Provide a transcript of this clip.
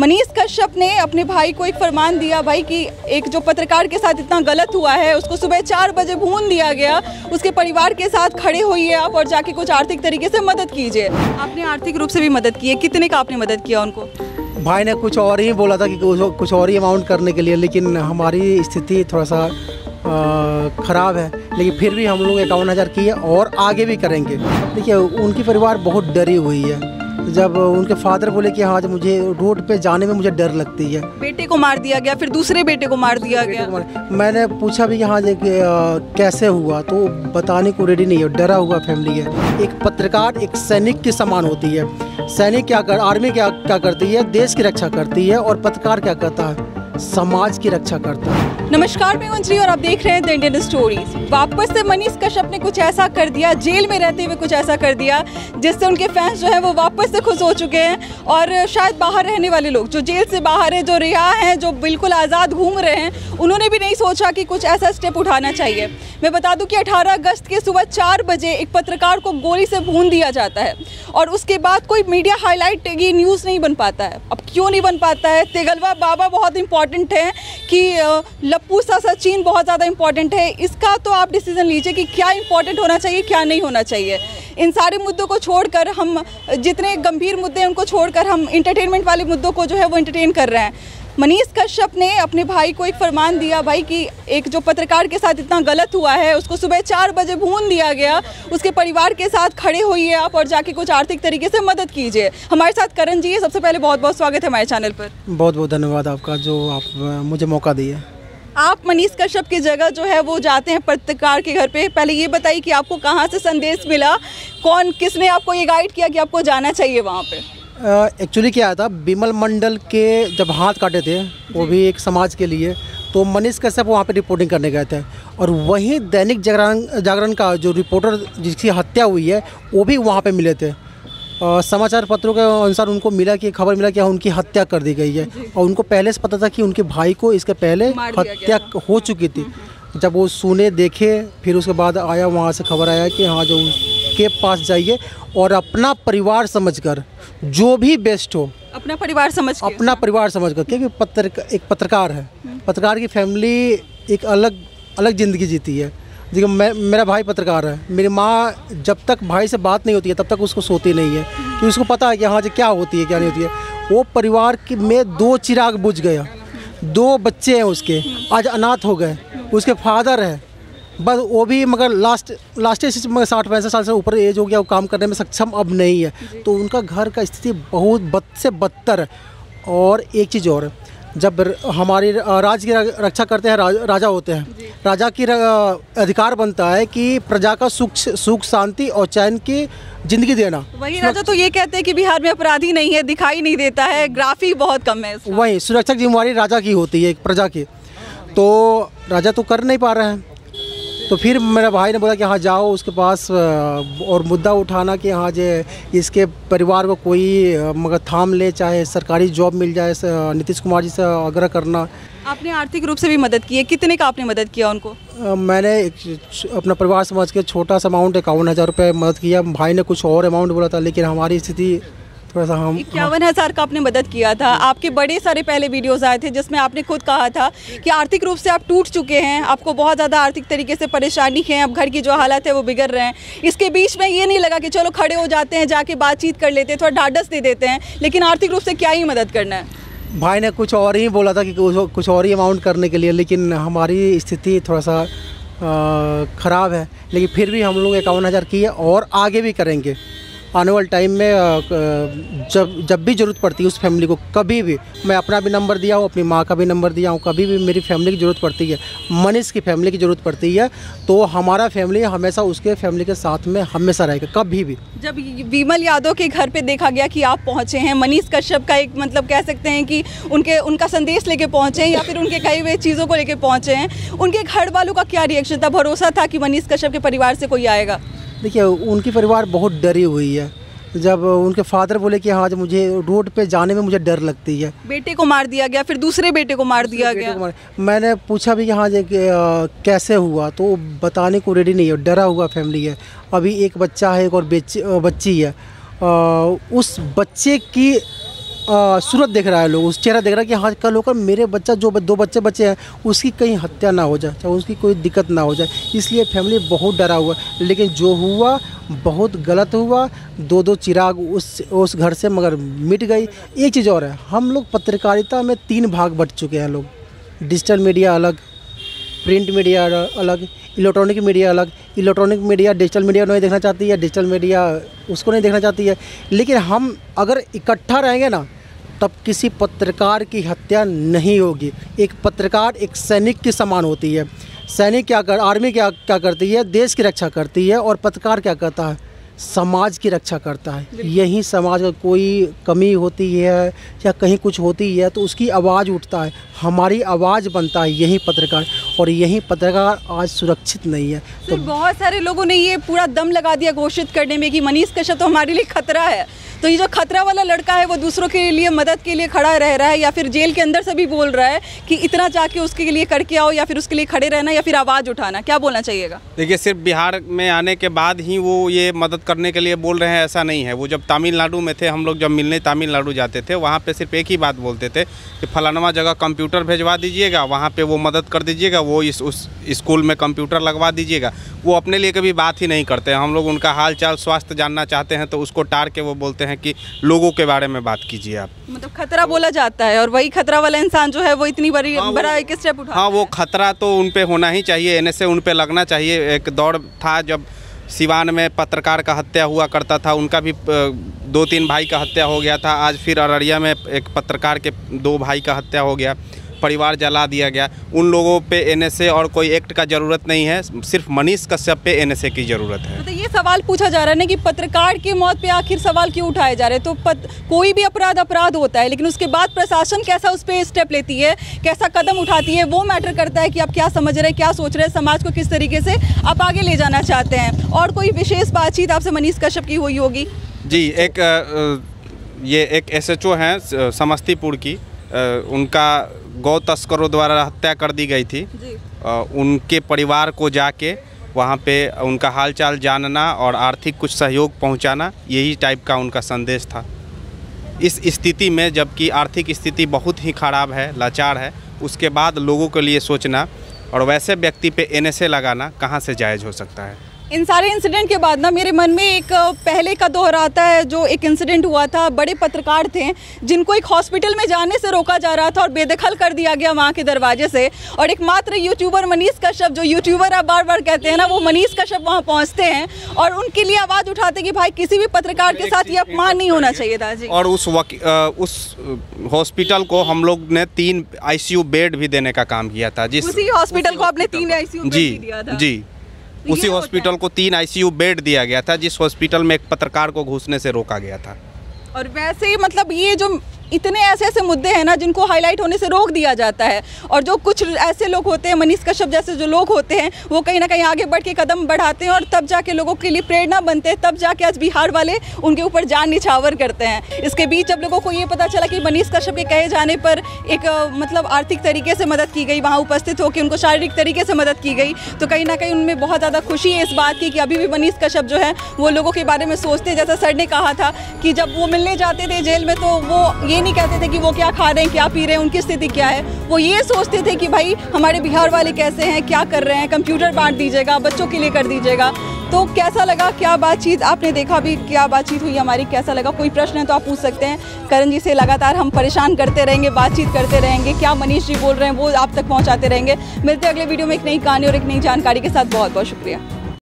मनीष कश्यप ने अपने भाई को एक फरमान दिया भाई कि एक जो पत्रकार के साथ इतना गलत हुआ है, उसको सुबह चार बजे भून दिया गया। उसके परिवार के साथ खड़े होइए आप और जाके कुछ आर्थिक तरीके से मदद कीजिए। आपने आर्थिक रूप से भी मदद की है। कितने का आपने मदद किया उनको? भाई ने कुछ और ही बोला था कि कुछ- और ही अमाउंट करने के लिए, लेकिन हमारी स्थिति थोड़ा सा ख़राब है। लेकिन फिर भी हम लोग इक्यावन हज़ार किए और आगे भी करेंगे। देखिए, उनकी परिवार बहुत डरी हुई है। जब उनके फादर बोले कि हाँ जब मुझे रोड पे जाने में मुझे डर लगती है। बेटे को मार दिया गया फिर दूसरे बेटे को मार दिया गया। मैंने पूछा भी कि हाँ जी कैसे हुआ? तो बताने को रेडी नहीं है डरा हुआ फैमिली है। एक पत्रकार एक सैनिक के समान होती है। सैनिक क्या कर आर्मी क्या क्या करती है? देश की रक्षा करती है और पत्रकार क्या करता है? समाज की रक्षा करता है। नमस्कार, मैं अंजलि और आप देख रहे हैं द इंडियन स्टोरीज। वापस से मनीष कश्यप ने कुछ ऐसा कर दिया, जेल में रहते हुए कुछ ऐसा कर दिया, जिससे उनके फैंस जो है वो वापस से खुश हो चुके हैं और शायद बाहर रहने वाले लोग, जो जेल से बाहर है, जो रिहा हैं, जो बिल्कुल आज़ाद घूम रहे हैं, उन्होंने भी नहीं सोचा कि कुछ ऐसा स्टेप उठाना चाहिए। मैं बता दूँ कि 18 अगस्त के सुबह चार बजे एक पत्रकार को गोली से भून दिया जाता है और उसके बाद कोई मीडिया हाईलाइट ये न्यूज़ नहीं बन पाता है। अब क्यों नहीं बन पाता है? तेगलवा बाबा बहुत इंपॉर्टेंट है कि लप्पू सा सचिन बहुत ज़्यादा इंपॉर्टेंट है। इसका तो आप डिसीज़न लीजिए कि क्या इंपॉर्टेंट होना चाहिए, क्या नहीं होना चाहिए। इन सारे मुद्दों को छोड़कर हम, जितने गंभीर मुद्दे हैं, उनको छोड़कर हम इंटरटेनमेंट वाले मुद्दों को जो है वो इंटरटेन कर रहे हैं। मनीष कश्यप ने अपने भाई को एक फरमान दिया भाई कि एक जो पत्रकार के साथ इतना गलत हुआ है उसको सुबह चार बजे भून दिया गया। उसके परिवार के साथ खड़े होइए आप और जाके कुछ आर्थिक तरीके से मदद कीजिए। हमारे साथ करण जी सबसे पहले बहुत बहुत स्वागत है हमारे चैनल पर। बहुत बहुत धन्यवाद आपका जो आप मुझे मौका दिए। आप मनीष कश्यप की जगह जो है वो जाते हैं पत्रकार के घर पे। पहले ये बताइए कि आपको कहाँ से संदेश मिला? कौन किसने आपको ये गाइड किया कि आपको जाना चाहिए वहाँ पे? एक्चुअली क्या आया था बिमल मंडल के जब हाथ काटे थे वो भी एक समाज के लिए तो मनीष कश्यप वहाँ पे रिपोर्टिंग करने गए थे। और वहीं दैनिक जागरण जागरण का जो रिपोर्टर जिसकी हत्या हुई है वो भी वहाँ पे मिले थे। समाचार पत्रों के अनुसार उनको मिला कि खबर मिला कि हाँ, उनकी हत्या कर दी गई है। और उनको पहले से पता था कि उनके भाई को इसके पहले हत्या हो चुकी थी। जब वो सुने देखे फिर उसके बाद आया वहाँ से खबर आया कि हाँ जो उसके पास जाइए और अपना परिवार समझकर जो भी बेस्ट हो अपना परिवार समझ के अपना परिवार समझकर क्योंकि पत्र एक पत्रकार है। पत्रकार की फैमिली एक अलग अलग ज़िंदगी जीती है। देखिए मैं मेरा भाई पत्रकार है। मेरी माँ जब तक भाई से बात नहीं होती है तब तक उसको सोती नहीं है कि उसको पता है कि हाँ जी क्या होती है क्या नहीं होती है। वो परिवार की में दो चिराग बुझ गया। दो बच्चे हैं उसके। आज अनाथ हो गए। उसके फादर है। बस वो भी मगर लास्ट लास्ट एज मगर साठ पैंसठ साल से ऊपर एज हो गया वो काम करने में सक्षम अब नहीं है। तो उनका घर का स्थिति बहुत बद से बदतर है। और एक चीज़ और जब हमारी राज्य की रक्षा करते हैं राज, राजा होते हैं राजा की अधिकार बनता है कि प्रजा का सुख सुख शांति और चैन की ज़िंदगी देना। वही राजा तो ये कहते हैं कि बिहार में अपराधी नहीं है दिखाई नहीं देता है ग्राफी बहुत कम है वही सुरक्षा की जिम्मेवारी राजा की होती है एक प्रजा की। तो राजा तो कर नहीं पा रहे हैं। तो फिर मेरा भाई ने बोला कि हाँ जाओ उसके पास और मुद्दा उठाना कि हाँ जे इसके परिवार को कोई मगर थाम ले चाहे सरकारी जॉब मिल जाए नीतीश कुमार जी से आग्रह करना। आपने आर्थिक रूप से भी मदद की है। कितने का आपने मदद किया उनको? मैंने अपना परिवार समझ के छोटा सा अमाउंट इक्यावन हज़ार रुपये मदद किया। भाई ने कुछ और अमाउंट बोला था लेकिन हमारी स्थिति थोड़ा सा हम इक्यावन हज़ार का आपने मदद किया था? आपके बड़े सारे पहले वीडियोस आए थे जिसमें आपने खुद कहा था कि आर्थिक रूप से आप टूट चुके हैं आपको बहुत ज़्यादा आर्थिक तरीके से परेशानी है अब घर की जो हालत है वो बिगड़ रहे हैं। इसके बीच में ये नहीं लगा कि चलो खड़े हो जाते हैं जाके बातचीत कर लेते हैं थोड़ा ढाढ़स दे देते हैं लेकिन आर्थिक रूप से क्या ही मदद करना है? भाई ने कुछ और ही बोला था कि कुछ और ही अमाउंट करने के लिए लेकिन हमारी स्थिति थोड़ा सा ख़राब है। लेकिन फिर भी हम लोग इक्यावन हज़ार किए और आगे भी करेंगे। आने वाले टाइम में जब जब भी ज़रूरत पड़ती है उस फैमिली को, कभी भी, मैं अपना भी नंबर दिया हूँ, अपनी माँ का भी नंबर दिया हूँ, कभी भी मेरी फैमिली की ज़रूरत पड़ती है, मनीष की फैमिली की ज़रूरत पड़ती है तो हमारा फैमिली हमेशा उसके फैमिली के साथ में हमेशा रहेगा, कभी भी। जब विमल यादव के घर पर देखा गया कि आप पहुँचे हैं, मनीष कश्यप का एक मतलब कह सकते हैं कि उनके, उनका संदेश लेके पहुँचे हैं या फिर उनके कई हुए चीज़ों को लेके पहुँचे हैं, उनके घर वालों का क्या रिएक्शन था? भरोसा था कि मनीष कश्यप के परिवार से कोई आएगा? देखिए उनकी परिवार बहुत डरी हुई है। जब उनके फादर बोले कि हाँ जब मुझे रोड पे जाने में मुझे डर लगती है। बेटे को मार दिया गया फिर दूसरे बेटे को मार दिया गया। मार। मैंने पूछा भी कि हाँ जी कैसे हुआ? तो बताने को रेडी नहीं है। डरा हुआ फैमिली है। अभी एक बच्चा है एक और बेच- बच्ची है। आ, उस बच्चे की आ, सूरत देख रहा है लोग उस चेहरा देख रहा है कि हाँ कल होकर मेरे बच्चा जो दो बच्चे बच्चे हैं उसकी कहीं हत्या ना हो जाए चाहे उसकी कोई दिक्कत ना हो जाए। इसलिए फैमिली बहुत डरा हुआ लेकिन जो हुआ बहुत गलत हुआ दो दो चिराग उस उस घर से मगर मिट गई। एक चीज़ और है हम लोग पत्रकारिता में तीन भाग बट चुके हैं लोग। डिजिटल मीडिया अलग प्रिंट मीडिया अलग इलेक्ट्रॉनिक मीडिया अलग इलेक्ट्रॉनिक मीडिया डिजिटल मीडिया नहीं देखना चाहती है डिजिटल मीडिया उसको नहीं देखना चाहती है। लेकिन हम अगर इकट्ठा रहेंगे ना तब किसी पत्रकार की हत्या नहीं होगी। एक पत्रकार एक सैनिक की समान होती है। सैनिक क्या कर आर्मी क्या क्या करती है? देश की रक्षा करती है और पत्रकार क्या करता है? समाज की रक्षा करता है। यही समाज का कोई कमी होती है या कहीं कुछ होती है तो उसकी आवाज़ उठता है। हमारी आवाज़ बनता है यही पत्रकार। और यही पत्रकार आज सुरक्षित नहीं है। तो बहुत सारे लोगों ने ये पूरा दम लगा दिया घोषित करने में कि मनीष कश्यप तो हमारे लिए खतरा है। तो ये जो खतरा वाला लड़का है वो दूसरों के लिए मदद के लिए खड़ा रह रहा है या फिर जेल के अंदर से भी बोल रहा है कि इतना जाके उसके लिए करके आओ या फिर उसके लिए खड़े रहना या फिर आवाज़ उठाना क्या बोलना चाहिएगा? देखिए सिर्फ़ बिहार में आने के बाद ही वो ये मदद करने के लिए बोल रहे हैं ऐसा नहीं है। वो जब तमिलनाडु में थे हम लोग जब मिलने तमिलनाडु जाते थे वहाँ पर सिर्फ़ एक ही बात बोलते थे कि फलानवा जगह कंप्यूटर भेजवा दीजिएगा वहाँ पर वो मदद कर दीजिएगा वो इस उस स्कूल में कंप्यूटर लगवा दीजिएगा। वो अपने लिए कभी बात ही नहीं करते हैं। हम लोग उनका हाल चाल स्वास्थ्य जानना चाहते हैं तो उसको टार के वो बोलते हैं कि लोगों के बारे में बात कीजिए आप। मतलब खतरा बोला जाता है और वही खतरा वाला इंसान जो है वो इतनी बड़ी हाँ, बड़ा एक स्टेप उठा हाँ वो खतरा तो उन पे होना ही चाहिए। एन उन पे लगना चाहिए। एक दौड़ था जब सिवान में पत्रकार का हत्या हुआ करता था। उनका भी दो तीन भाई का हत्या हो गया था। आज फिर अररिया में एक पत्रकार के दो भाई का हत्या हो गया। परिवार जला दिया गया। उन लोगों पे एनएसए और कोई एक्ट का ज़रूरत नहीं है सिर्फ़ मनीष कश्यप पे एनएसए की ज़रूरत है। तो ये सवाल पूछा जा रहा है ना कि पत्रकार की मौत पे आखिर सवाल क्यों उठाए जा रहे हैं? तो पत, कोई भी अपराध अपराध होता है लेकिन उसके बाद प्रशासन कैसा उस पर स्टेप लेती है कैसा कदम उठाती है वो मैटर करता है कि आप क्या समझ रहे हैं क्या सोच रहे हैं समाज को किस तरीके से आप आगे ले जाना चाहते हैं? और कोई विशेष बातचीत आपसे मनीष कश्यप की हुई होगी? जी एक ये एक एस एच ओ हैं समस्तीपुर की। उनका गौ तस्करों द्वारा हत्या कर दी गई थी। उनके परिवार को जाके वहाँ पे उनका हालचाल जानना और आर्थिक कुछ सहयोग पहुँचाना यही टाइप का उनका संदेश था। इस स्थिति में जबकि आर्थिक स्थिति बहुत ही ख़राब है लाचार है उसके बाद लोगों के लिए सोचना और वैसे व्यक्ति पे एनएसए लगाना कहाँ से जायज़ हो सकता है? इन सारे इंसिडेंट के बाद ना मेरे मन में एक पहले का दौर आता है जो एक इंसिडेंट हुआ था बड़े पत्रकार थे जिनको एक हॉस्पिटल में जाने से रोका जा रहा था और बेदखल कर दिया गया वहाँ के दरवाजे से। और एक मात्र यूट्यूबर मनीष कश्यप जो यूट्यूबर आप बार बार कहते हैं ना वो मनीष कश्यप वहाँ पहुँचते हैं और उनके लिए आवाज़ उठाते कि भाई किसी भी पत्रकार के साथ ये अपमान नहीं होना चाहिए था। जी। और उस उस हॉस्पिटल को हम लोग ने तीन आईसीयू बेड भी देने का काम किया था जिस उसी हॉस्पिटल को आपने तीन आईसीयू जी जी। उसी हॉस्पिटल को तीन आईसीयू बेड दिया गया था जिस हॉस्पिटल में एक पत्रकार को घुसने से रोका गया था। और वैसे ही मतलब ये जो इतने ऐसे ऐसे मुद्दे हैं ना जिनको हाईलाइट होने से रोक दिया जाता है। और जो कुछ ऐसे लोग होते हैं, मनीष कश्यप जैसे जो लोग होते हैं, वो कहीं ना कहीं आगे बढ़ के कदम बढ़ाते हैं और तब जाके लोगों के लिए प्रेरणा बनते हैं। तब जाके आज बिहार वाले उनके ऊपर जान निछावर करते हैं। इसके बीच जब लोगों को ये पता चला कि मनीष कश्यप के कहे जाने पर एक मतलब आर्थिक तरीके से मदद की गई, वहाँ उपस्थित होकर उनको शारीरिक तरीके से मदद की गई तो कहीं ना कहीं उनमें बहुत ज़्यादा खुशी है इस बात की कि अभी भी मनीष कश्यप जो है, वो लोगों के बारे में सोचते जैसा सर ने कहा था कि जब वो मिलने जाते थे जेल में तो वो ये नहीं कहते थे कि वो क्या खा रहे हैं, क्या पी रहे हैं, उनकी स्थिति क्या है। वो ये सोचते थे कि भाई, हमारे बिहार वाले कैसे हैं, क्या कर रहे हैं, कंप्यूटर बांट दीजिएगा, बच्चों के लिए कर दीजिएगा। तो कैसा लगा, क्या बातचीत आपने देखा भी, क्या बातचीत हुई हमारी, कैसा लगा? कोई प्रश्न है तो आप पूछ सकते हैं। करण जी से लगातार हम परेशान करते रहेंगे, बातचीत करते रहेंगे, क्या मनीष जी बोल रहे हैं, वो आप तक पहुँचाते रहेंगे। मिलते अगले वीडियो में एक नई कहानी और एक नई जानकारी के साथ। बहुत बहुत शुक्रिया।